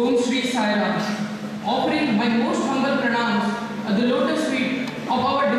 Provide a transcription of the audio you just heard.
Om Sri Sai Ram, offering my most humble pranams at the lotus feet of our